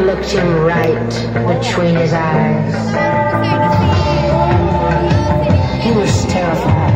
looked him right between his eyes. He was terrified.